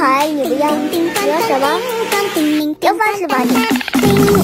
好爱你的要子，你要什么？要放什么？你。